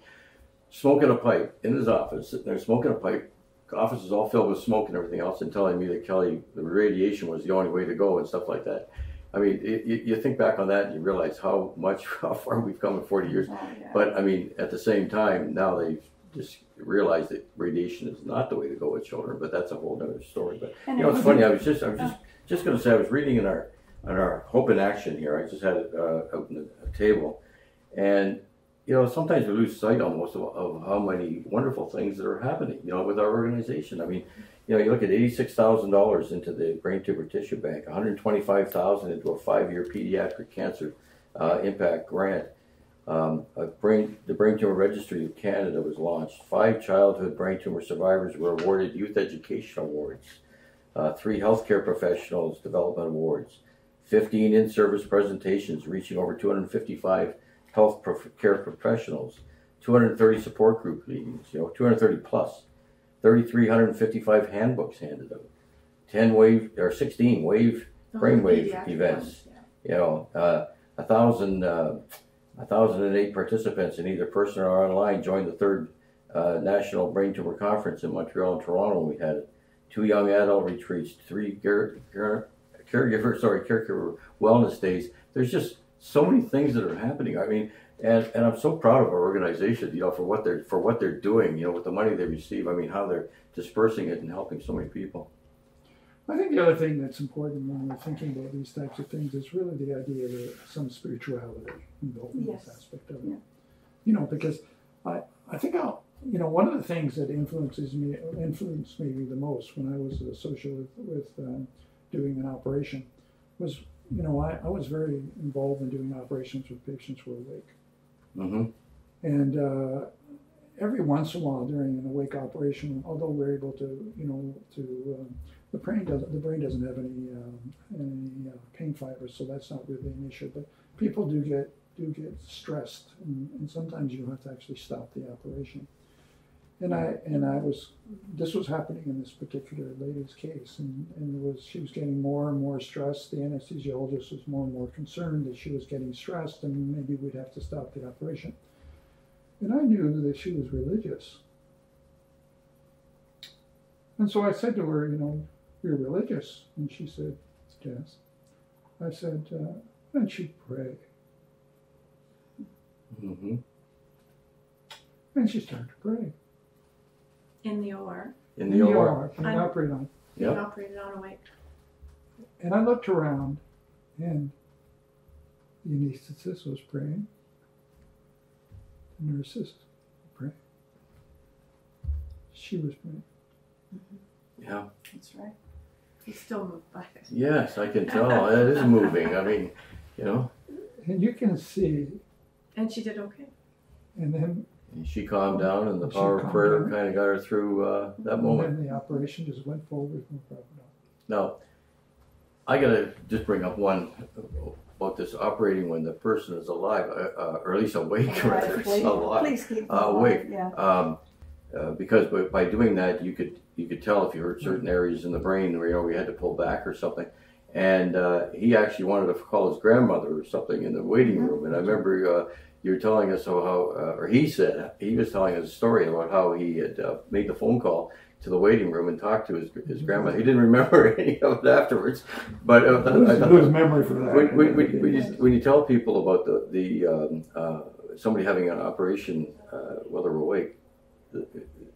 smoking a pipe in his office, sitting there smoking a pipe. Office is all filled with smoke and everything else, and telling me that Kelly, the radiation was the only way to go and stuff like that. I mean, it, you, you think back on that and you realize how much, *laughs* how far we've come in 40 years. Oh, yeah. But I mean, at the same time, now they've just realized that radiation is not the way to go with children. But that's a whole other story. But And you know, it's funny. I was just, I was just, just going to say, I was reading in our, on our Hope in Action here. I just had it uh, out on the table, and you know, sometimes we lose sight almost of, of how many wonderful things that are happening. You know, with our organization. I mean, you know, you look at eighty-six thousand dollars into the brain tumor tissue bank, one hundred twenty-five thousand into a five-year pediatric cancer uh, impact grant. Um, brain, the Brain Tumor Registry of Canada was launched. Five childhood brain tumor survivors were awarded youth education awards. uh, three healthcare professionals development awards, 15 in-service presentations reaching over 255 health prof- care professionals, 230 support group meetings, you know, 230 plus, 3,355 handbooks handed out, 10 wave or 16 wave The brainwave events. ones, yeah. you know, uh, a thousand, uh, a thousand and eight participants in either person or online joined the third uh, National Brain Tumor Conference in Montreal and Toronto. We had two young adult retreats, three care, care, caregiver, sorry, caregiver wellness days. There's just so many things that are happening. I mean, and, and I'm so proud of our organization, you know, for what they're for what they're doing, you know, with the money they receive. I mean, how they're dispersing it and helping so many people. I think the other thing that's important when we're thinking about these types of things is really the idea of some spirituality involved in Yes. this aspect of it. Yeah. You know, because I, I think I'll, you know, one of the things that influences me, influenced me the most when I was associated with, with um, doing an operation was, you know, I, I was very involved in doing operations with patients who were awake. Mm-hmm. And uh, every once in a while during an awake operation, although we're able to, you know, to um, the brain doesn't the brain doesn't have any um, any uh, pain fibers, so that's not really an issue. But people do get do get stressed, and, and sometimes you have to actually stop the operation. And I and I was this was happening in this particular lady's case, and, and it was she was getting more and more stressed. The anesthesiologist was more and more concerned that she was getting stressed, and maybe we'd have to stop the operation. And I knew that she was religious. And so I said to her, you know, you're religious. And she said, yes. I said, uh, then she'd pray. Mm-hmm. And she started to pray. In the OR, In the OR. Can I'm- operate on. being Yep. operated on awake. And I looked around, and the anesthetist was praying. The nurses were praying. She was praying. Mm-hmm. Yeah. That's right. He's still moved by it. Yes, I can tell. *laughs* It is moving. I mean, you know, And you can see, And she did okay. and then she calmed down, and the She power of calmed prayer down. kind of got her through uh, that and moment. then the operation just went forward with no problem. Now, I gotta just bring up one about this operating when the person is alive, uh, uh, or at least awake, *laughs* rather, Please, alive. please keep Uh, them wait. alive, Yeah. Um, uh, because by, by doing that, you could you could tell if you hurt certain areas in the brain where you know we had to pull back or something. And uh, he actually wanted to call his grandmother or something in the waiting room. And I remember uh, you were telling us how, how uh, or he said he was telling us a story about how he had uh, made the phone call to the waiting room and talked to his his grandmother. He didn't remember *laughs* any of it afterwards, but uh, I thought- who's memory for that? when, when, when, when, you, when you tell people about the, the um, uh, somebody having an operation uh, while they're awake,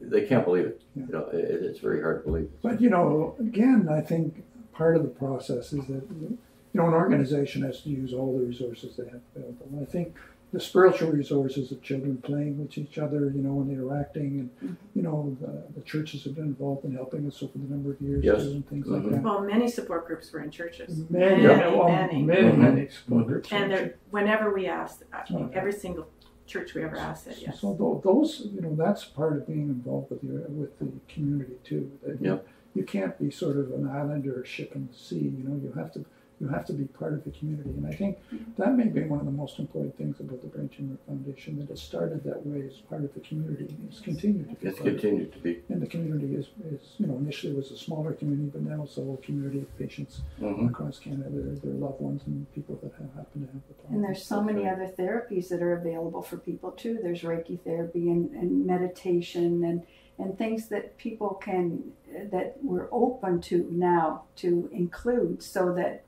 they can't believe it. Yeah. You know, it, it's very hard to believe. But you know, again, I think part of the process is that you know an organization has to use all the resources they have available. And I think the spiritual resources of children playing with each other, you know, and interacting, and you know, the, the churches have been involved in helping us over the number of years Yes. too, and things Mhm. like that. Well, many support groups were in churches. Many, Many, well, many. many, many support groups. And there, whenever we asked, uh, Okay. every single church we ever asked said yes. So tho- those, you know, that's part of being involved with the with the community too. That you, Yep. you can't be sort of an island or a ship in the sea. You know, you have to you have to be part of the community. And I think that may be one of the most important things about the Brain Tumor Foundation that it started that way as part of the community and it's continued to be. It's part of it. continued to be. And the community is, is, you know, initially was a smaller community, but now it's a whole community of patients hmm across Canada, their, their loved ones and people that have, happen to have the problem. And there's so many other therapies that are available for people too. There's Reiki therapy and, and meditation and, and things that people can, that we're open to now to include so that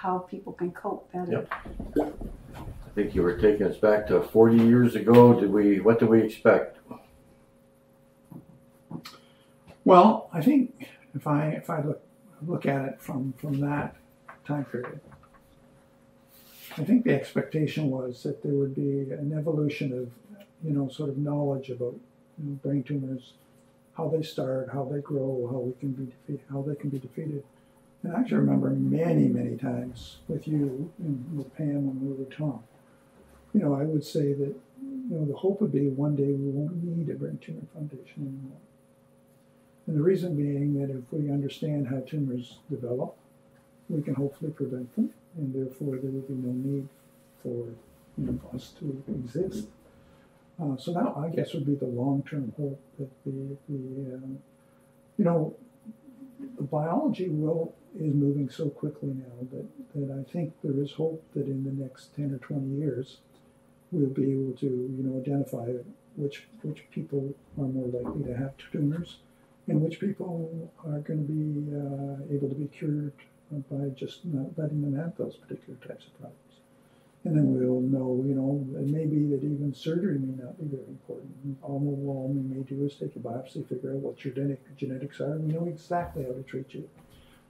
how people can cope better. Yep. I think you were taking us back to 40 years ago. Did we? What did we expect? Well, I think if I if I look look at it from from that time period, I think the expectation was that there would be an evolution of you know sort of knowledge about you know, brain tumors, how they start, how they grow, how we can be defeat, how they can be defeated. And I actually remember many many times with you and with Pam and with Tom. You know, I would say that you know the hope would be one day we won't need a brain tumor foundation anymore. And the reason being that if we understand how tumors develop, we can hopefully prevent them, and therefore there will be no need for you know, us to exist. Uh, so that, I guess, would be the long-term hope that the, the um, you know, biology will is moving so quickly now that, that I think there is hope that in the next 10 or 20 years we'll be able to, you know, identify which, which people are more likely to have tumors and which people are going to be uh, able to be cured by just not letting them have those particular types of problems. And then we'll know, you know, it may be that even surgery may not be very important. All, all we may do is take a biopsy, figure out what your genetic, genetics are, and we know exactly how to treat you.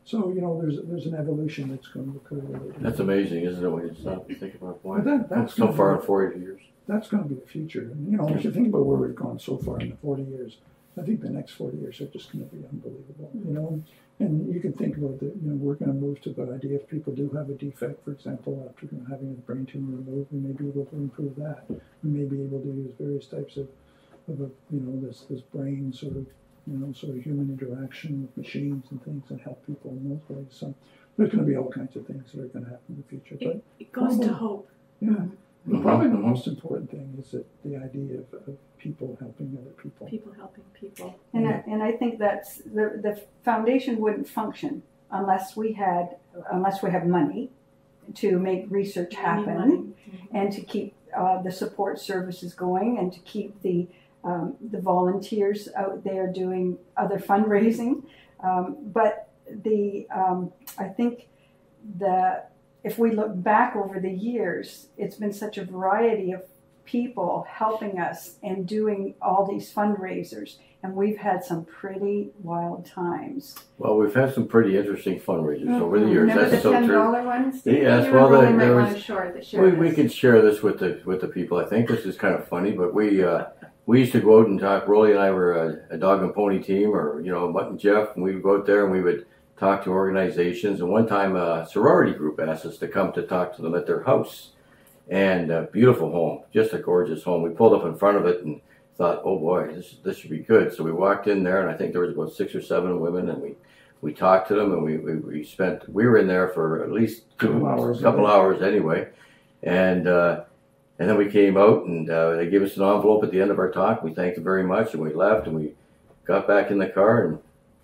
So, you know, there's there's an evolution that's going to occur. That's amazing, isn't it, when you stop and think about why? that, that's So far be- in 40 years. that's going to be the future. And, you know, if you think about where we've gone so far in the 40 years, I think the next 40 years are just going to be unbelievable. You know, and you can think about that. You know, we're going to move to the idea if people do have a defect, for example, after having a brain tumor removed, we may be able to improve that. We may be able to use various types of, of a, you know, this this brain sort of, you know, sort of human interaction with machines and things and help people in those ways. So there's going to be all kinds of things that are going to happen in the future. But It, it goes to hope. yeah. But Mhm, probably the most important thing is that the idea of, of people helping other people. People helping people. And I, and I think that's the the foundation wouldn't function unless we had unless we have money to make research happen Money. and to keep uh, the support services going and to keep the um, the volunteers out there doing other fundraising. Um, but the um, I think the if we look back over the years, it's been such a variety of people helping us and doing all these fundraisers, and we've had some pretty wild times. Well, we've had some pretty interesting fundraisers over the years. Remember That's the so ten true. dollar ones? Yes, you well, there- might there want was- the We, we could share this with the with the people. I think this is kind of funny, but we uh, we used to go out and talk. Rolly and I were a, a dog and pony team, or you know, Mutt and Jeff, and we would go out there and we would talk to organizations. And one time, a sorority group asked us to come to talk to them at their house, and a beautiful home, just a gorgeous home. We pulled up in front of it and thought, oh boy, this this should be good. So we walked in there, and I think there was about six or seven women, and we. We talked to them and we, we, we spent we were in there for at least two Couple hours. couple hours anyway, and uh, and then we came out and uh, they gave us an envelope at the end of our talk. We thanked them very much and we left and we got back in the car and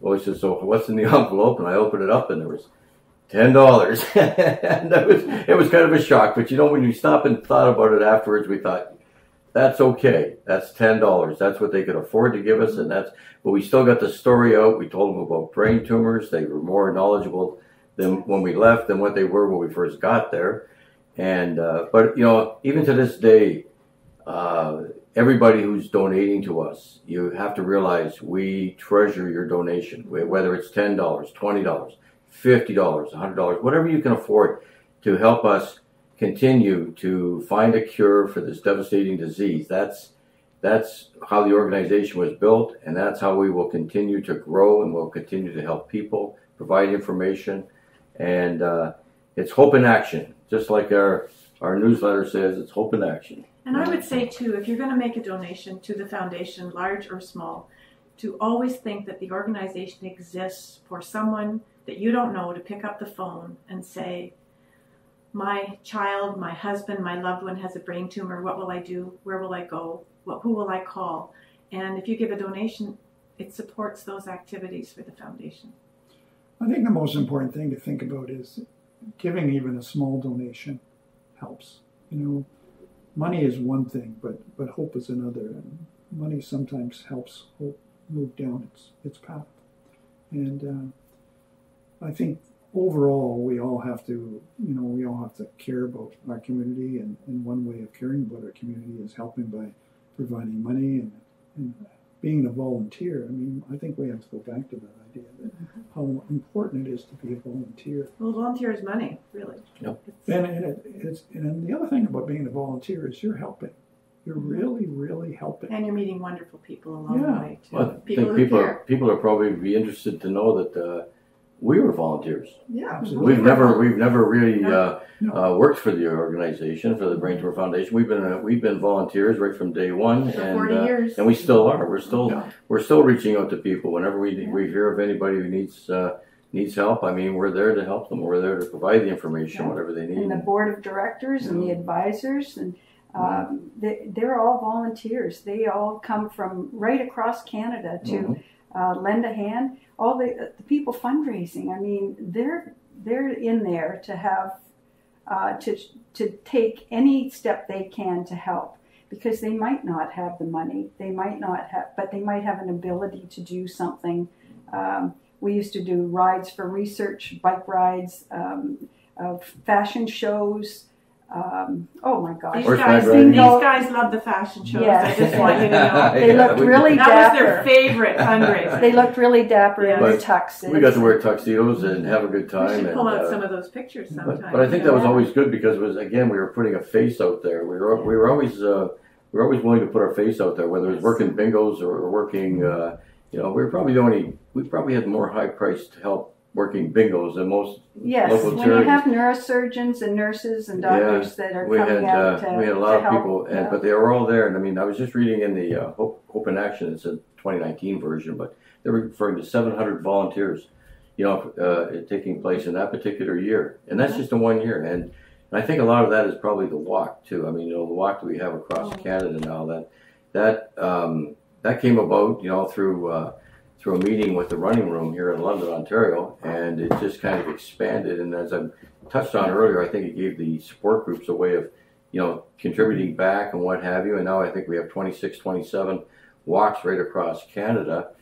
Willie said, "So what's in the *laughs* envelope?" And I opened it up and there was ten dollars, *laughs* and that was it was kind of a shock. But you know, when you stop and thought about it afterwards, we thought that's okay. That's ten dollars. That's what they could afford to give us, and that's. But we still got the story out. We told them about brain tumors. They were more knowledgeable than when we left than what they were when we first got there. And uh, but you know, even to this day, uh, everybody who's donating to us, you have to realize we treasure your donation. Whether it's ten dollars, twenty dollars, fifty dollars, hundred dollars, whatever you can afford to help us continue to find a cure for this devastating disease. That's that's how the organization was built, and that's how we will continue to grow, and we'll continue to help people, provide information, and uh, it's hope in action. Just like our our newsletter says, it's hope in action. And I would say too, if you're going to make a donation to the foundation, large or small, to always think that the organization exists for someone that you don't know to pick up the phone and say, "My child, my husband, my loved one has a brain tumor. What will I do? Where will I go? What, who will I call?" And if you give a donation, it supports those activities for the foundation. I think the most important thing to think about is giving even a small donation helps. You know, money is one thing, but but hope is another. And money sometimes helps hope move down its its path. And uh, I think overall, we all have to, you know, we all have to care about our community, and, and one way of caring about our community is helping by providing money and, and being a volunteer. I mean, I think we have to go back to that idea that how important it is to be a volunteer. Well, volunteer is money, really. Yep. And, and it, it's and the other thing about being a volunteer is you're helping. You're really, really helping. and you're meeting wonderful people along Yeah. the way too. Well, I people think who people care. are, people are probably be interested to know that uh, we were volunteers. Yeah, absolutely. We've never we've never really uh, No. uh, worked for the organization for the Brain Tumor Foundation. We've been uh, we've been volunteers right from day one, For and 40 uh, years. and we still are. We're still Yeah. we're still reaching out to people whenever we we hear of anybody who needs uh, needs help. I mean, we're there to help them. We're there to provide the information, Yeah. whatever they need. and the board of directors and the advisors and um, they, they're all volunteers. They all come from right across Canada to Mhm. uh, lend a hand. All the, the people fundraising. I mean, they're they're in there to have uh, to to take any step they can to help because they might not have the money. They might not have, but they might have an ability to do something. Um, we used to do rides for research, bike rides, um, uh, fashion shows. Um, oh my gosh! These Horseback guys, riding. these guys love the fashion shows. Yes. I just want you to know. *laughs* They Yeah, looked we- really That was their dapper. favorite fundraiser. They looked really dapper in their But tuxes. We got to wear tuxedos and have a good We time. should pull and, out uh, some of those pictures sometime. But, but I think that was always good because it was again we were putting a face out there. We were we were always uh, we were always willing to put our face out there, whether it was working bingos or working. Uh, you know, we were probably the only we probably had more high priced help working bingos than most. yes, local when you charities. have neurosurgeons and nurses and doctors that are We coming had out uh, to, we had a lot to of help, people, and yeah. but they were all there. And I mean, I was just reading in the uh, in Action. It's a 2019 version, but they were referring to 700 volunteers. You know, uh, taking place in that particular year, and that's just in one year. And and I think a lot of that is probably the walk too. I mean, you know, the walk that we have across Oh. Canada now that that um, that came about, you know, through uh, through a meeting with the running room here in London, Ontario, and it just kind of expanded. And as I touched on earlier, I think it gave the support groups a way of, you know, contributing back and what have you. And now I think we have 26, 27 walks right across Canada.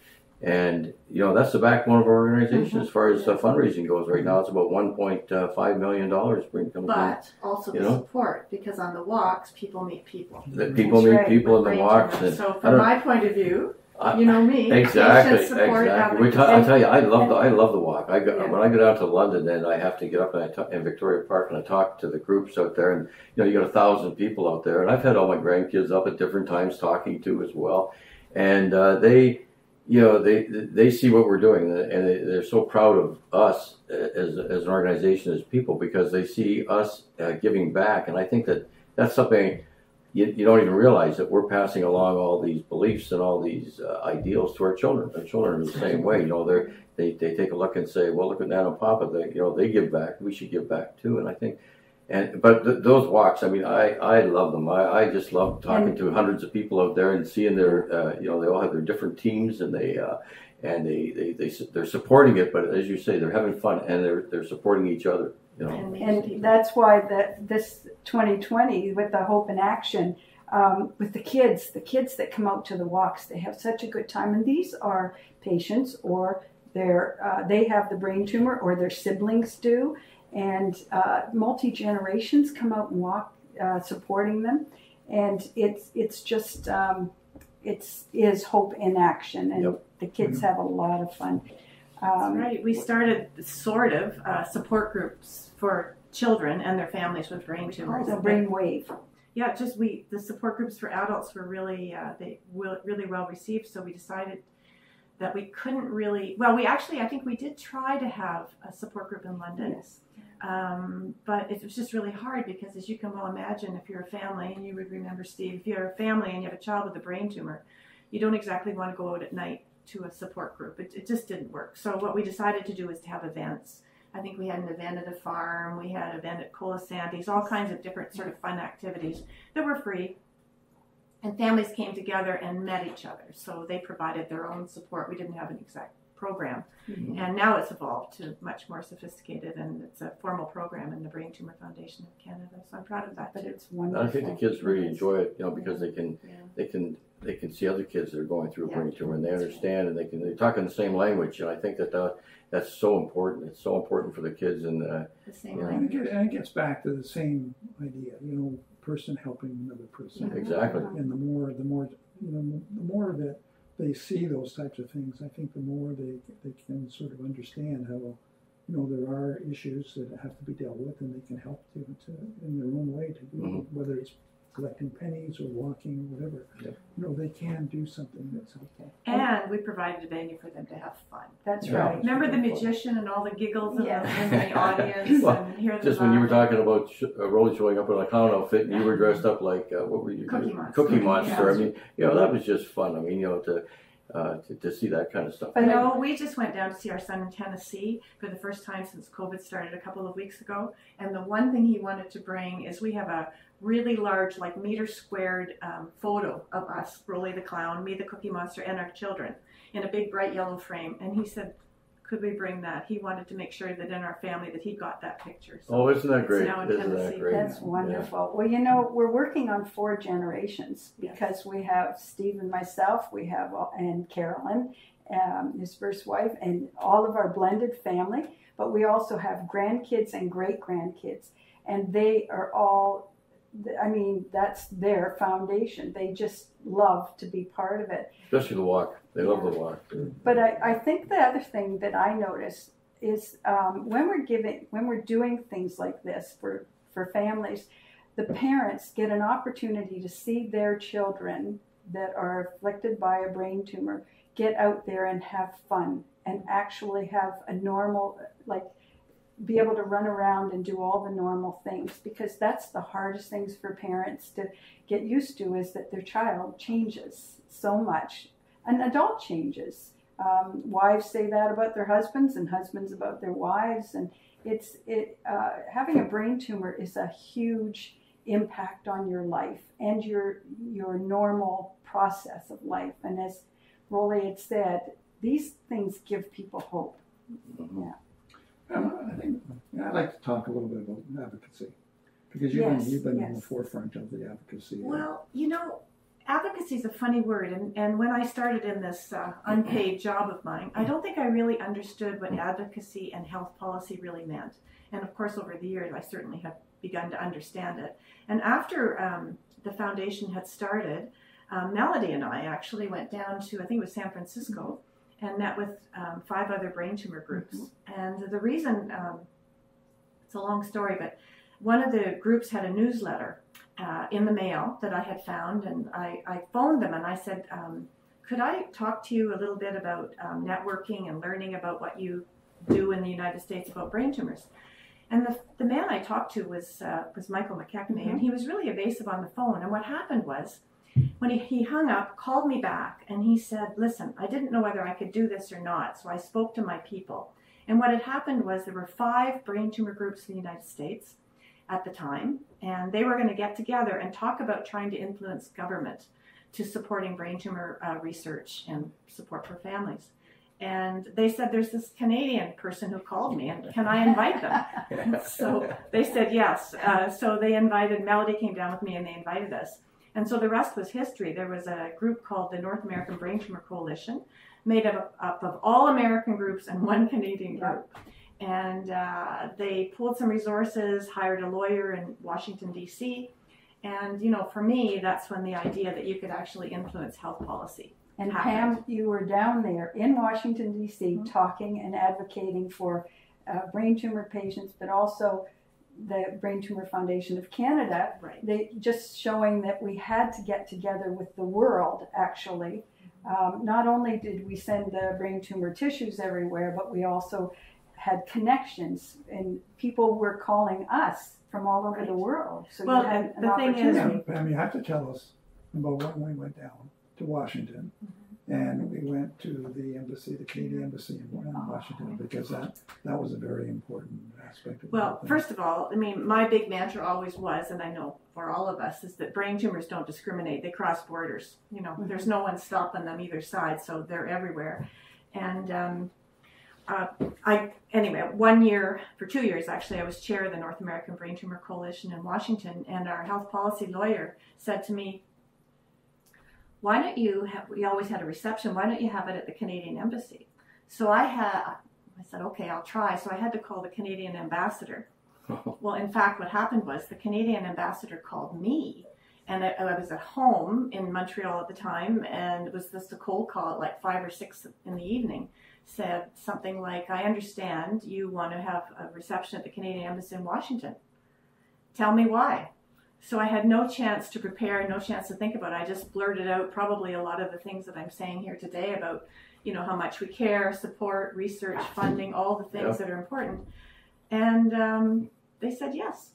And, you know, that's the backbone of our organization as far as uh, fundraising goes right now. It's about $1.5 million bring from But also the know? support, because on the walks, people meet people. that people That's meet right. people in the walks. And So from my point of view, you know me. Exactly, patient support exactly. We ta- I tell you, I love the I love the walk. I go, Yeah. when I go down to London, then I have to get up and I in Victoria Park and I talk to the groups out there, and you know you got a thousand people out there, and I've had all my grandkids up at different times talking to as well, and uh, they, you know, they they see what we're doing, and they, they're so proud of us as as an organization as people because they see us uh, giving back, and I think that that's something you, you don't even realize that we're passing along all these beliefs and all these uh, ideals to our children. Our children are the same way. You know, they they they take a look and say, well, look at Nana and Papa. They you know they give back. We should give back too. And I think, and but th- those walks. I mean, I I love them. I, I just love talking And- to hundreds of people out there and seeing their uh, you know they all have their different teams and they. Uh, and they, they, they, they're supporting it, but as you say, they're having fun and they're, they're supporting each other, you know. And meeting and people. that's why that this 2020 with the hope and action um, with the kids the kids that come out to the walks they have such a good time and these are patients or they're uh, they have the brain tumor or their siblings do and uh, multi generations come out and walk uh, supporting them and it's it's just um, it's is hope in action and Yep. the kids have a lot of fun That's um, right. We started sort of uh, support groups for children and their families with brain tumors. the brain wave Yeah, just we the support groups for adults were really uh, they were really well received. So we decided that we couldn't really well we actually I think we did try to have a support group in London. yes Um, but it was just really hard because, as you can well imagine, if you're a family, and you would remember, Steve, if you're a family and you have a child with a brain tumor, you don't exactly want to go out at night to a support group. It, it just didn't work. So, what we decided to do is to have events. I think we had an event at a farm, we had an event at Colasanti's, all kinds of different sort of fun activities that were free. And families came together and met each other. So, they provided their own support. We didn't have an exact program. And now it's evolved to much more sophisticated, and it's a formal program in the Brain Tumor Foundation of Canada. So I'm proud of that but too. it's wonderful I think the kids really enjoy it, you know, because they can Yeah. they can they can see other kids that are going through a Yeah. brain tumor and they understand and they can they're talking the same language and I think that uh, that's so important. It's so important for the kids and uh, The same Yeah. way. And it, and it gets back to the same idea, you know, person helping another person. exactly. And the more, the more, you know, the more that they see those types of things, I think the more they, they can sort of understand how, you know, there are issues that have to be dealt with and they can help to, to in their own way to do, Mhm. whether it's collecting pennies or walking or whatever, Yep. you know, they can do something that's helpful. And we provided a venue for them to have fun. That's Yeah. right. Remember the magician and all the giggles in, Yeah. the, in the *laughs* audience Well, and hear the Just when you were talking about sh- uh, Rolly showing up in a clown outfit and you were dressed up like, uh, what were you? Cookie Monster. Cookie Cookie Monster. I mean, you know, that was just fun. I mean, you know, to, uh, to, to see that kind of stuff. But No, we just went down to see our son in Tennessee for the first time since COVID started a couple of weeks ago. And the one thing he wanted to bring is we have a really large, like meter squared um, photo of us, Rolly the Clown, me the Cookie Monster, and our children in a big bright yellow frame. And he said, could we bring that? He wanted to make sure that in our family that he got that picture. So Oh, isn't that great? now in Isn't that Tennessee. great? That's wonderful. Well, you know, we're working on four generations because we have Steve and myself, we have, and Carolyn, um, his first wife, and all of our blended family. But we also have grandkids and great grandkids. And they are all, I mean, that's their foundation. They just love to be part of it. Especially the walk. They love the walk. But I, I think the other thing that I notice is um, when we're giving, when we're doing things like this for, for families, the parents get an opportunity to see their children that are afflicted by a brain tumor get out there and have fun and actually have a normal, like, be able to run around and do all the normal things because that's the hardest things for parents to get used to is that their child changes so much. An adult changes. Um, wives say that about their husbands, and husbands about their wives, and it's it. Uh, having a brain tumor is a huge impact on your life and your your normal process of life. And as Rolly had said, these things give people hope. Um, I think yeah, I'd like to talk a little bit about advocacy because you've Yes, been, you've been on the forefront of the advocacy. Well, you know, advocacy is a funny word, and, and when I started in this uh, unpaid job of mine, I don't think I really understood what advocacy and health policy really meant. And of course, over the years, I certainly have begun to understand it. And after um, the foundation had started, um, Melody and I actually went down to, I think it was San Francisco, and met with um, five other brain tumor groups. And the reason, um, it's a long story, but one of the groups had a newsletter uh, in the mail that I had found, and I, I phoned them and I said, um, Could I talk to you a little bit about um, networking and learning about what you do in the United States about brain tumors? And the, the man I talked to was, uh, was Michael McKechnie, and he was really evasive on the phone. And what happened was, when he, he hung up, called me back, and he said, Listen, I didn't know whether I could do this or not, so I spoke to my people. And what had happened was there were five brain tumor groups in the United States at the time, and they were going to get together and talk about trying to influence government to supporting brain tumor uh, research and support for families. And they said, There's this Canadian person who called me, and can I invite them? *laughs* so they said yes. Uh, so they invited, Melody came down with me and they invited us. And so the rest was history. There was a group called the North American Brain Tumor Coalition, made up, up of all American groups and *laughs* one Canadian group. And uh, they pulled some resources, hired a lawyer in Washington, D.C. And, you know, for me, that's when the idea that you could actually influence health policy. And happened. Pam, you were down there in Washington, D.C., talking and advocating for uh, brain tumor patients, but also the Brain Tumor Foundation of Canada. Right. They just showing that we had to get together with the world, actually. Um, not only did we send the brain tumor tissues everywhere, but we also had connections, and people were calling us from all over the world. So Well, you had the an thing is- opportunity. Yeah, Pam, you have to tell us about when we went down to Washington and we went to the embassy, the Canadian embassy in in Washington, because that, that was a very important aspect of Well, first of all, I mean, my big mantra always was, and I know for all of us, is that brain tumors don't discriminate. They cross borders. You know, there's no one stopping them either side, so they're everywhere. And um, uh, I, anyway, one year, for two years actually, I was chair of the North American Brain Tumor Coalition in Washington, and our health policy lawyer said to me, why don't you have, we always had a reception, why don't you have it at the Canadian Embassy? So I had, I said, okay, I'll try. So I had to call the Canadian ambassador. *laughs* Well, in fact, what happened was the Canadian ambassador called me, and I, I was at home in Montreal at the time, and it was just a cold call at like five or six in the evening. Said something like, I understand you want to have a reception at the Canadian Embassy in Washington. Tell me why. So I had no chance to prepare, no chance to think about it. I just blurted out probably a lot of the things that I'm saying here today about, you know, how much we care, support, research, funding, all the things Yeah. that are important. And um, they said yes.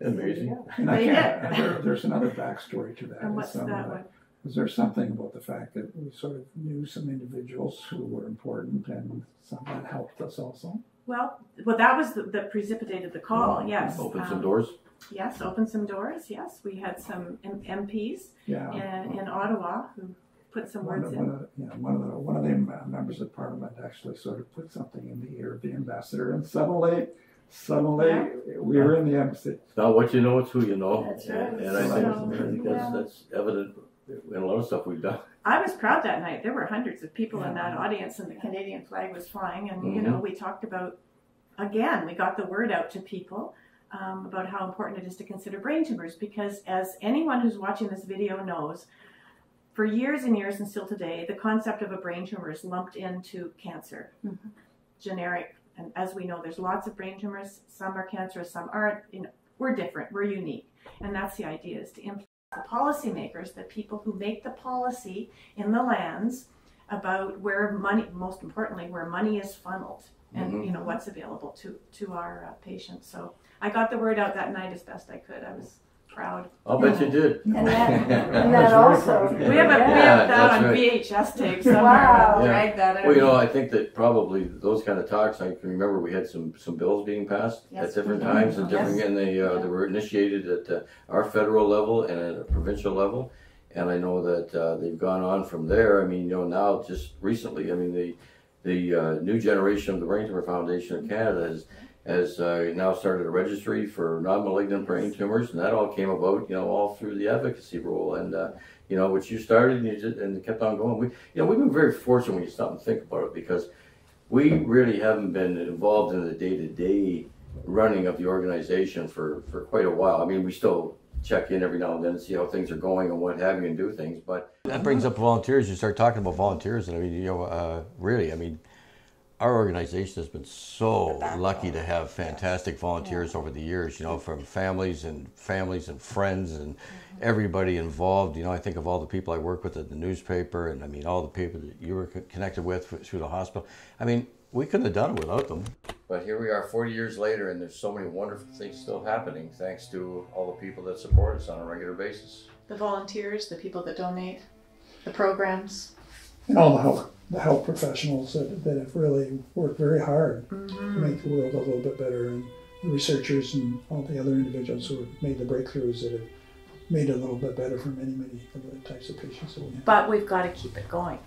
Amazing. And I They can't, *laughs* did. there, there's another backstory to that. And what's that uh, one? Was there something about the fact that we sort of knew some individuals who were important and some that helped us also? Well, well, that was the, that precipitated the call. Yes. Open some Um, doors. Yes, open some doors. Yes, we had some M- MPs Yeah. in, in Ottawa who put some One words of, in. one of, yeah, one of the, one of the uh, members of parliament actually sort of put something in the ear of the ambassador and suddenly, suddenly, Yeah. we were in the embassy. Now what you know, it's who you know. That's right. And, and I think, So, I think that's, yeah. that's evident in a lot of stuff we've done. I was proud that night. There were hundreds of people in that audience, and the Canadian flag was flying. And you Mhm. know, we talked about again. We got the word out to people um, about how important it is to consider brain tumors because, as anyone who's watching this video knows, for years and years and still today, the concept of a brain tumor is lumped into cancer, generic. And as we know, there's lots of brain tumors. Some are cancerous, some aren't. You know, we're different. We're unique, and that's the idea: is to influence the policymakers, the people who make the policy in the lands about where money, most importantly, where money is funneled and Mhm. you know what's available to to our uh, patients. So I got the word out that night as best I could. I was proud. I'll bet you did. And that, *laughs* and that also. We have a, we have that that's on right. VHS tape somewhere. Wow. Yeah. drag that out. Well, you know, I think that probably those kind of talks, I can remember we had some, some bills being passed Yes. at different times and different, Yes. and they, uh, they were initiated at uh, our federal level and at a provincial level. And I know that uh, they've gone on from there. I mean, you know, now just recently, I mean, the, the uh, new generation of the Brain Tumor Foundation of Canada has, has uh, now started a registry for non-malignant brain tumors, and that all came about, you know, all through the advocacy role. And, uh, you know, which you started and you just, and kept on going. We, you know, we've been very fortunate when you stop and think about it because we really haven't been involved in the day-to-day running of the organization for, for quite a while. I mean, we still check in every now and then and see how things are going and what have you and do things, but. That brings up volunteers. You start talking about volunteers and I mean, you know, uh, really, I mean, our organization has been so lucky to have fantastic volunteers over the years, you know, from families and families and friends and mm-hmm. everybody involved. You know, I think of all the people I work with at the newspaper and I mean, all the people that you were connected with through the hospital. I mean, we couldn't have done it without them. But here we are 40 years later and there's so many wonderful things still happening thanks to all the people that support us on a regular basis. The volunteers, the people that donate, the programs. And all the health, the health professionals that, that have really worked very hard to mm-hmm. make the world a little bit better and the researchers and all the other individuals who have made the breakthroughs that have made it a little bit better for many, many of the types of patients that we have. But we've got to keep it going.